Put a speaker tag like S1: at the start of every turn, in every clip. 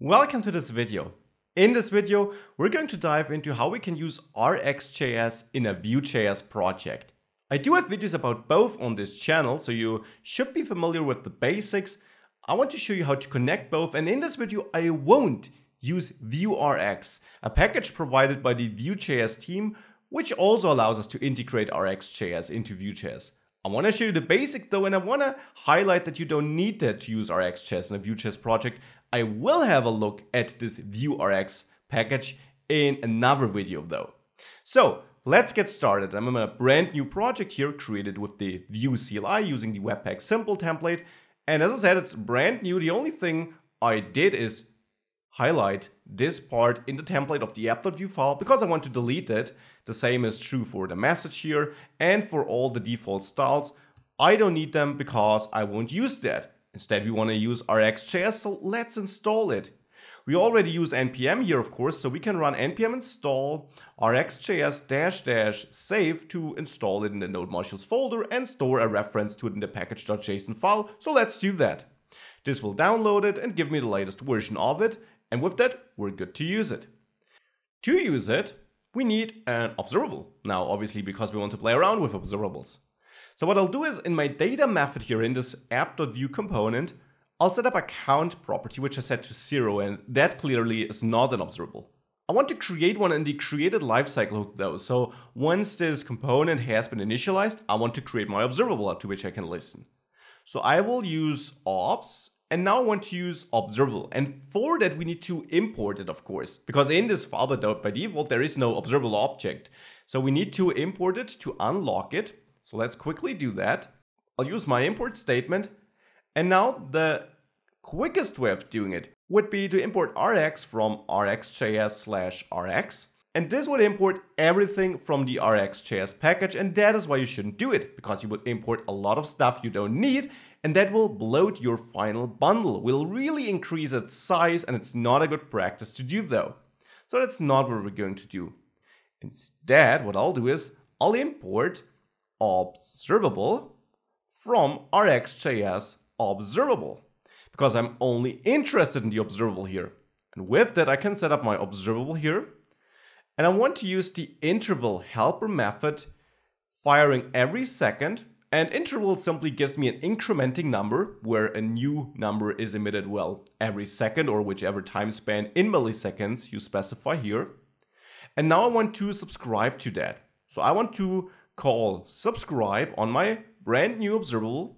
S1: Welcome to this video. In this video, we're going to dive into how we can use RxJS in a Vue.js project. I do have videos about both on this channel, so you should be familiar with the basics. I want to show you how to connect both, and in this video, I won't use VueRx, a package provided by the Vue.js team, which also allows us to integrate RxJS into Vue.js. I want to show you the basic though, and I want to highlight that you don't need that to use RxJS in a Vue.js project. I will have a look at this VueRx package in another video though. So let's get started. I'm in a brand new project here created with the Vue CLI using the Webpack simple template. And as I said, it's brand new. The only thing I did is highlight this part in the template of the app.vue file because I want to delete it. The same is true for the message here and for all the default styles. I don't need them because I won't use that. Instead, we want to use RxJS, so let's install it. We already use npm here, of course, so we can run npm install rxjs dash dash save to install it in the node modules folder and store a reference to it in the package.json file. So let's do that. This will download it and give me the latest version of it. And with that, we're good to use it. To use it, we need an observable. Now, obviously, because we want to play around with observables. So what I'll do is in my data method here in this app.vue component, I'll set up a count property, which I set to zero, and that clearly is not an observable. I want to create one in the created lifecycle hook though. So once this component has been initialized, I want to create my observable to which I can listen. So I will use obs and now I want to use observable. And for that, we need to import it, of course, because in this file by default, there is no observable object. So we need to import it to unlock it. So let's quickly do that. I'll use my import statement. And now the quickest way of doing it would be to import rx from rxjs slash rx. And this would import everything from the RxJS package, and that is why you shouldn't do it, because you would import a lot of stuff you don't need, and that will bloat your final bundle, will really increase its size, and it's not a good practice to do though. So that's not what we're going to do. Instead, what I'll do is I'll import observable from RxJS observable because I'm only interested in the observable here. And with that, I can set up my observable here. And I want to use the interval helper method firing every second. And interval simply gives me an incrementing number where a new number is emitted, well, every second or whichever time span in milliseconds you specify here. And now I want to subscribe to that. So I want to call subscribe on my brand new observable.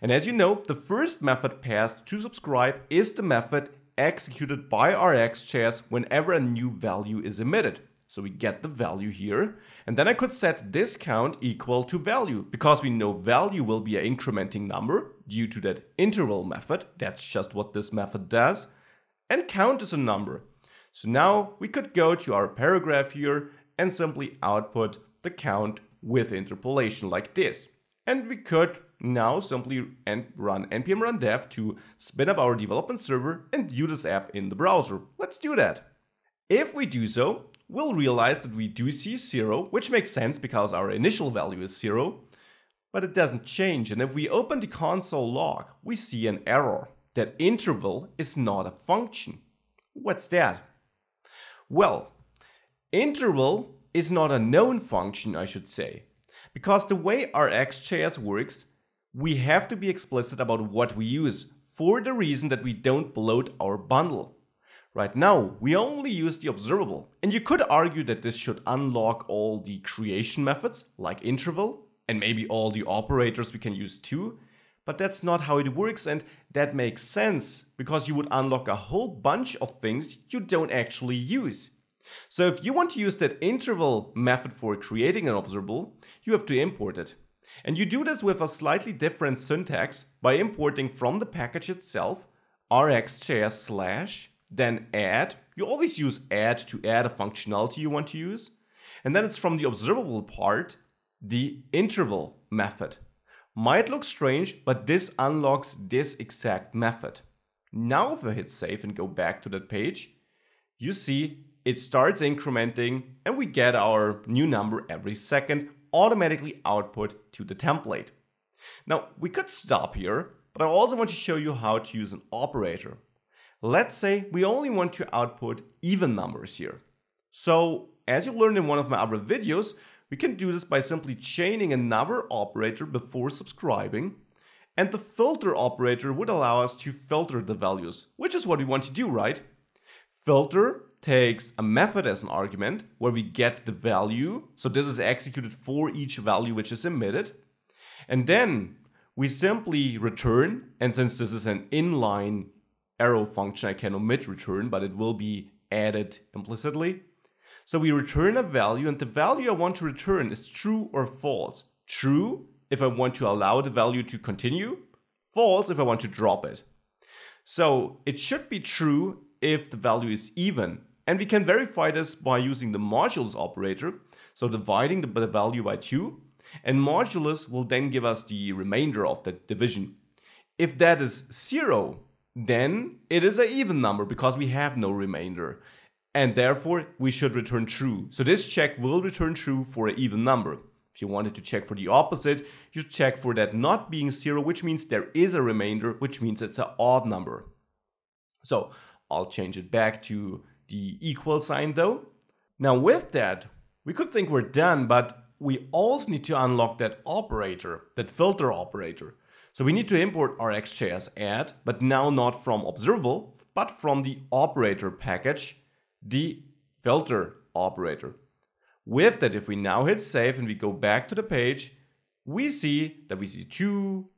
S1: And as you know, the first method passed to subscribe is the method executed by RxJS whenever a new value is emitted. So we get the value here. And then I could set this count equal to value because we know value will be an incrementing number due to that interval method. That's just what this method does. And count is a number. So now we could go to our paragraph here and simply output the count with interpolation like this. And we could now simply run npm run dev to spin up our development server and view this app in the browser. Let's do that. If we do so, we'll realize that we do see zero, which makes sense because our initial value is zero, but it doesn't change. And if we open the console log, we see an error. That interval is not a function. What's that? Well, interval is not a known function, I should say. Because the way RxJS works, we have to be explicit about what we use for the reason that we don't bloat our bundle. Right now, we only use the observable, and you could argue that this should unlock all the creation methods, like interval, and maybe all the operators we can use too, but that's not how it works, and that makes sense, because you would unlock a whole bunch of things you don't actually use. So if you want to use that interval method for creating an observable, you have to import it. And you do this with a slightly different syntax by importing from the package itself rxjs slash, then add. You always use add to add a functionality you want to use. And then it's from the observable part, the interval method. Might look strange, but this unlocks this exact method. Now if I hit save and go back to that page, you see it starts incrementing and we get our new number every second automatically output to the template. Now we could stop here, but I also want to show you how to use an operator. Let's say we only want to output even numbers here. So as you learned in one of my other videos, we can do this by simply chaining another operator before subscribing. And the filter operator would allow us to filter the values, which is what we want to do, right? Filter takes a method as an argument where we get the value. So this is executed for each value which is emitted. And then we simply return. And since this is an inline arrow function, I can omit return, but it will be added implicitly. So we return a value and the value I want to return is true or false. True if I want to allow the value to continue, false if I want to drop it. So it should be true if the value is even. And we can verify this by using the modulus operator, so dividing the, value by 2, and modulus will then give us the remainder of the division. If that is 0, then it is an even number because we have no remainder and therefore we should return true. So this check will return true for an even number. If you wanted to check for the opposite, you check for that not being zero, which means there is a remainder, which means it's an odd number. So I'll change it back to the equal sign though. Now with that, we could think we're done, but we also need to unlock that operator, that filter operator. So we need to import our rxjs add, but now not from observable, but from the operator package the filter operator. With that, if we now hit save and we go back to the page, we see that we see 2,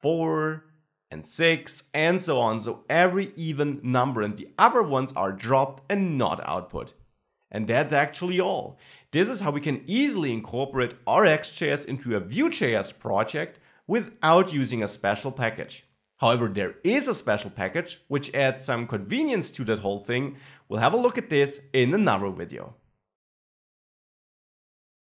S1: 4, and 6, and so on. So every even number and the other ones are dropped and not output. And that's actually all. This is how we can easily incorporate RxJS into a Vue.js project without using a special package. However, there is a special package which adds some convenience to that whole thing. We'll have a look at this in another video.